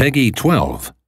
Peggy 12.